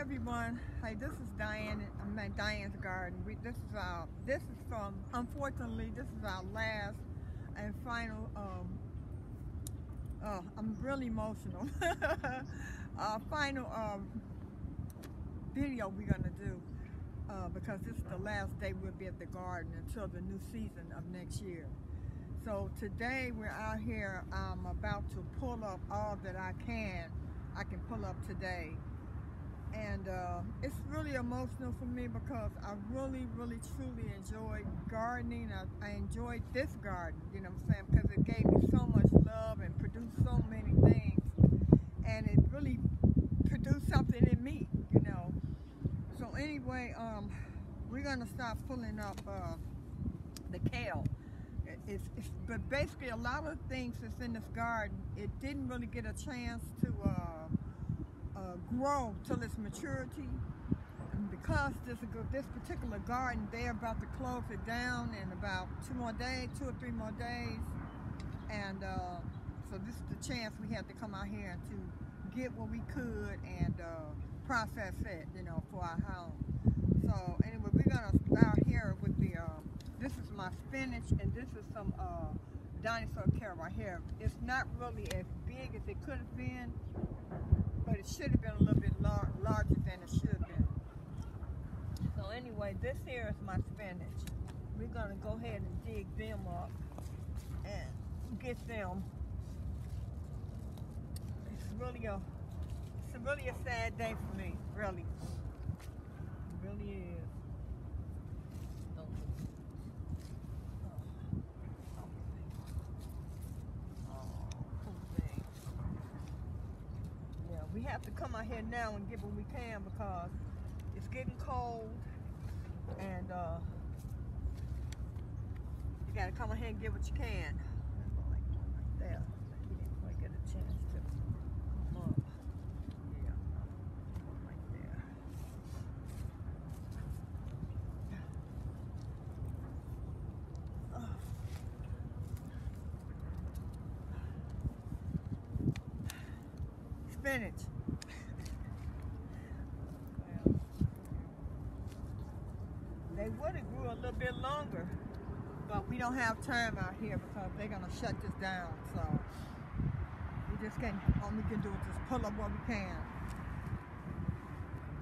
everyone. Hey, this is Dianne. I'm at Dianne's Garden. We, this is our. This is from. Unfortunately, this is our last and final. Um, oh, I'm really emotional. uh, final um, video we're gonna do uh, because this is the last day we'll be at the garden until the new season of next year. So today we're out here. I'm about to pull up all that I can. I can pull up today and uh, it's really emotional for me because I really, really, truly enjoyed gardening. I, I enjoyed this garden, you know what I'm saying, because it gave me so much love and produced so many things, and it really produced something in me, you know. So anyway, um, we're gonna start pulling up uh, the kale. It's, it's, but basically a lot of things that's in this garden, it didn't really get a chance to uh, grow till its maturity. And because this this particular garden, they're about to close it down in about two more days, two or three more days. And uh, so this is the chance we had to come out here to get what we could and uh, process it, you know, for our home. So anyway, we're gonna start here with the, uh, this is my spinach and this is some uh, dinosaur carrot right here. It's not really as big as it could have been, but it should have been a little bit lar larger than it should have been. So anyway, this here is my spinach. We're gonna go ahead and dig them up and get them. It's really a, it's really a sad day for me, really. It really is. we have to come out here now and get what we can because it's getting cold and uh, you gotta come ahead and get what you can. Spinach. They would have grew a little bit longer, but we don't have time out here because they're gonna shut this down. So we just can't. All we can do is just pull up what we can.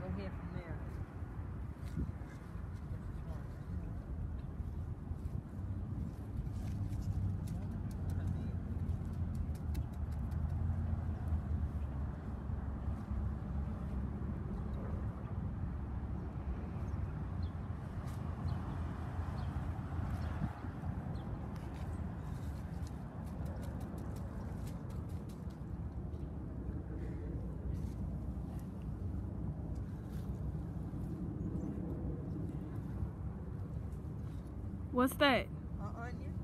Go ahead from there. What's that? An onion.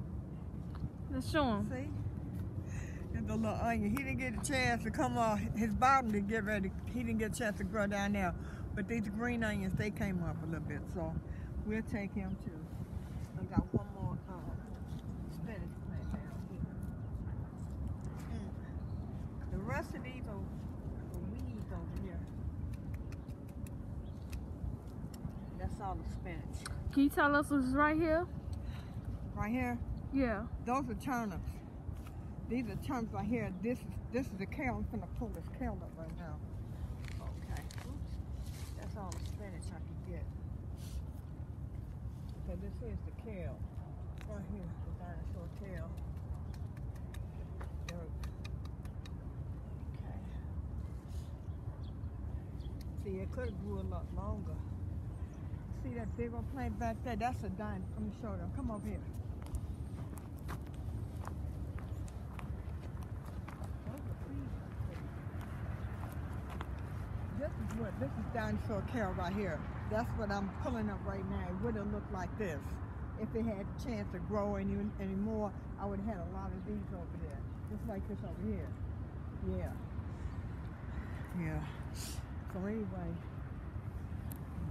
Let's show him. See? And the little onion. He didn't get a chance to come off. His bottom to get ready. He didn't get a chance to grow down there. But these green onions, they came up a little bit. So we'll take him too. I got one more um, spinach plant down here. Mm. The rest of these are weeds over here. That's all the spinach. Can you tell us what's right here? Right here? Yeah. Those are turnips. These are turnips right here. This is this is the kale. I'm gonna pull this kale up right now. Okay. Oops. That's all the spinach I can get. So this is the kale. Right here, the dinosaur kale. Okay. See, it could have grew a lot longer. See that big old plant back there? That's a dinosaur. Let me show them. Come over here. This is what, this is dinosaur kale right here. That's what I'm pulling up right now. It would have looked like this. If it had a chance to grow any anymore, I would have had a lot of these over there. Just like this over here. Yeah. Yeah. So anyway,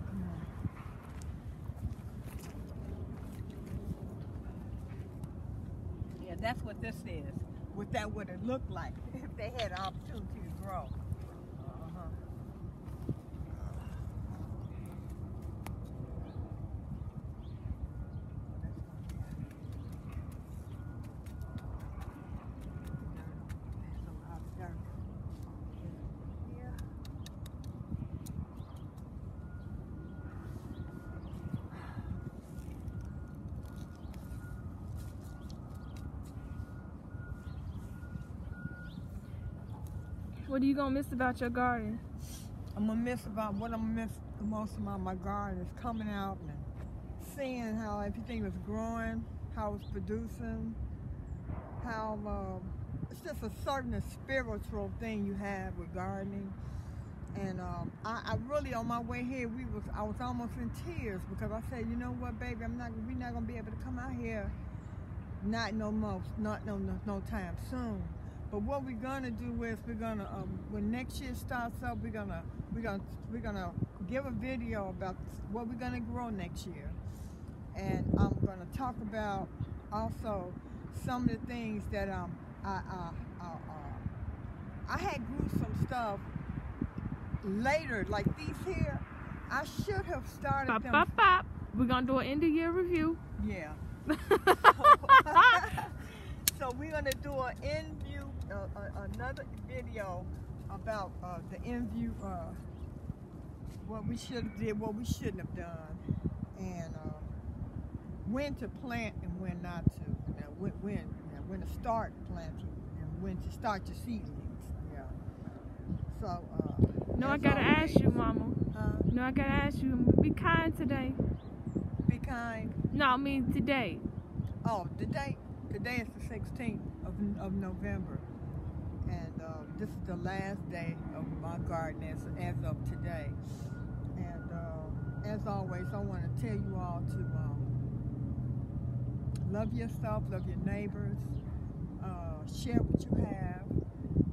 come on. Yeah, that's what this is. What that would have looked like if they had an opportunity to grow. What are you gonna miss about your garden? I'm gonna miss about what I'm gonna miss the most about my garden is coming out and seeing how everything was growing, how it's producing, how um, it's just a certain spiritual thing you have with gardening. And um, I, I, really, on my way here, we was I was almost in tears because I said, you know what, baby, I'm not, we're not gonna be able to come out here, not no most, not no no, no time soon. But what we're gonna do is we're gonna, um, when next year starts up, we're gonna, we're gonna, we're gonna give a video about what we're gonna grow next year, and I'm gonna talk about also some of the things that um I uh, uh, uh, I had grew some stuff later, like these here. I should have started bop, them. Bop, bop. We're gonna do an end of year review. Yeah. so we're gonna do an in view, uh, uh, another video about uh, the in view, uh, what we should have did, what we shouldn't have done, and uh, when to plant and when not to, and when, when, when to start planting and when to start your seedlings. Yeah. So. Uh, no, I gotta ask you, Mama. No, I gotta ask you. Be kind today. Be kind. No, I mean today. Oh, today. Today is the 16th of, of November, and uh, this is the last day of my garden as, as of today. And uh, as always, I want to tell you all to um, love yourself, love your neighbors, uh, share what you have,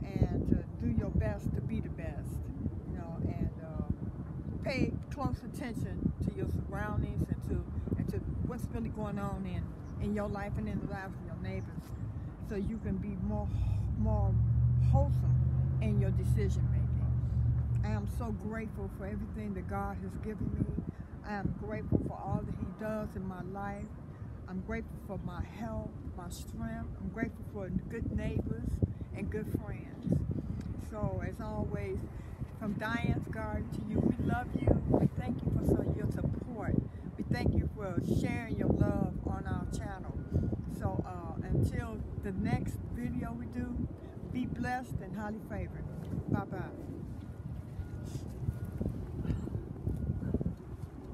and to do your best to be the best. You know, and uh, pay close attention to your surroundings and to and to what's really going on in in your life and in the lives of your neighbors, so you can be more more wholesome in your decision making. I am so grateful for everything that God has given me. I am grateful for all that He does in my life. I'm grateful for my health, my strength. I'm grateful for good neighbors and good friends. So as always, from Dianne's Garden to you, we love you. We thank you for your support. We thank you for sharing your love on our channel. So uh, until the next video we do, be blessed and highly favored. Bye-bye.